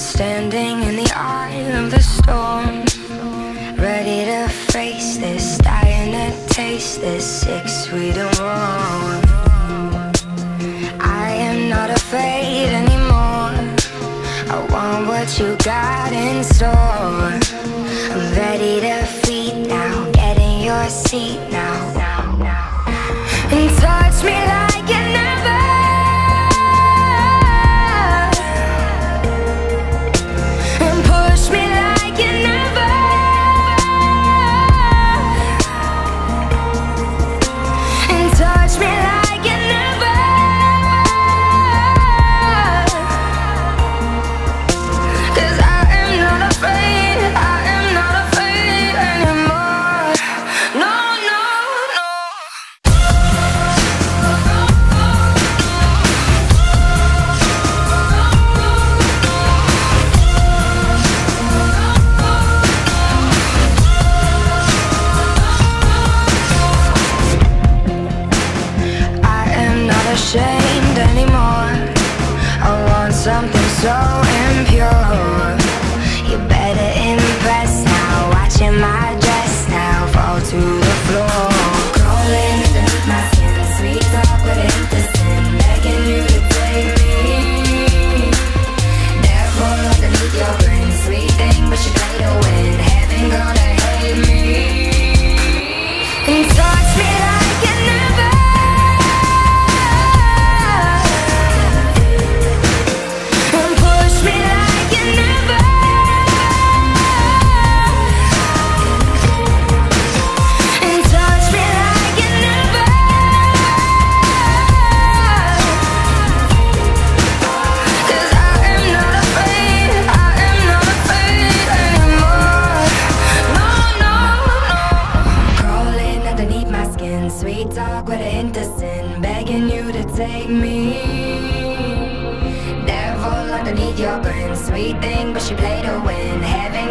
Standing in the eye of the storm. Ready to face this, dying to taste this Sick, sweet and warm. I am not afraid anymore. I want what you got in store. I'm ready to like me Devil underneath your grin Sweet thing, but she played to win Heaven.